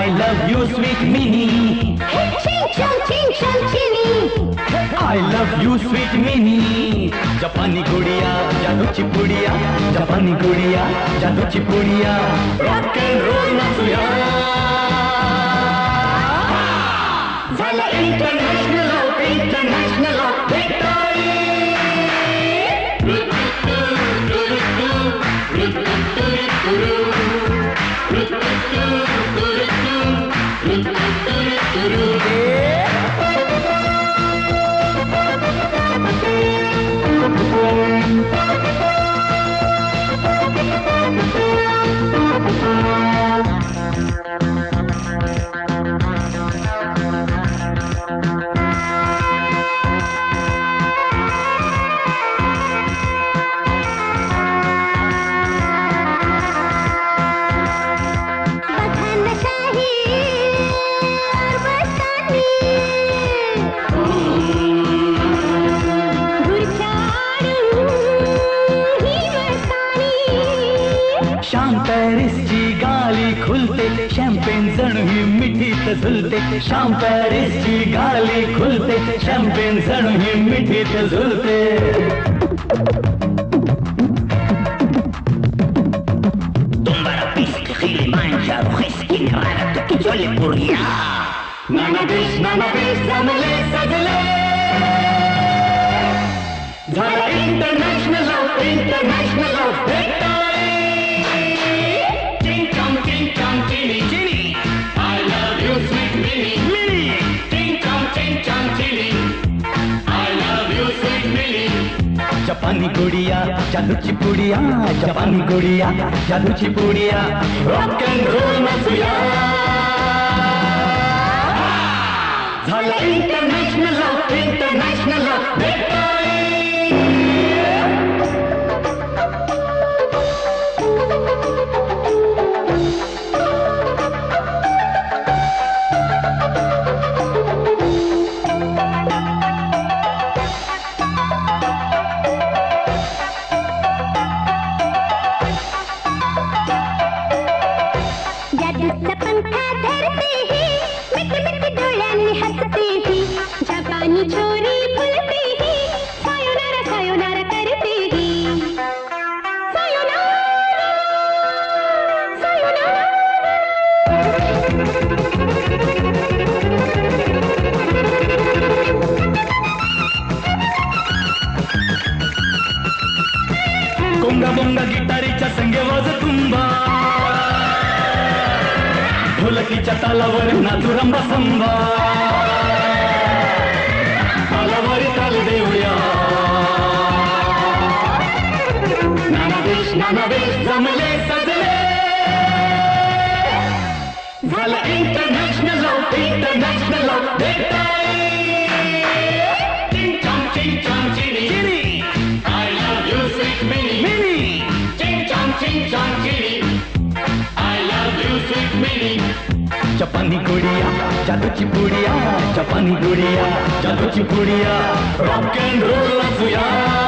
I love you, sweet Minnie. I love you, sweet Minnie. जपानी गुड़िया जादूची पुडिया जपानी गुड़िया जादूची पुडिया रॉक अँड रोल नाचूया झाला इंटरनॅशनल इंटरनॅशनल शाम पॅरिसची गाली खुलते शॅम्पेन जणू ही मिठीत झुलते। शाम पॅरिसची गाली खुलते शॅम्पेन जणू ही मिठीत झुलते। buria. नाना देश जपानी गुड़िया, जादूची पुडिया, जापानी गुड़िया, जादूची पुडिया रॉक एंड रोल मसूया झाला इंटरनेशनल इंटरनॅशनल सायोनारा बोंगा गिटारीच्या संगे वाज तुंबा ढोलकीच्या तालावर नाचू रंबा संबा जपानी गुड़िया जादूची पुडिया चपानी गुड़िया जादूची पुडिया रॉक अँड रोल नाचूया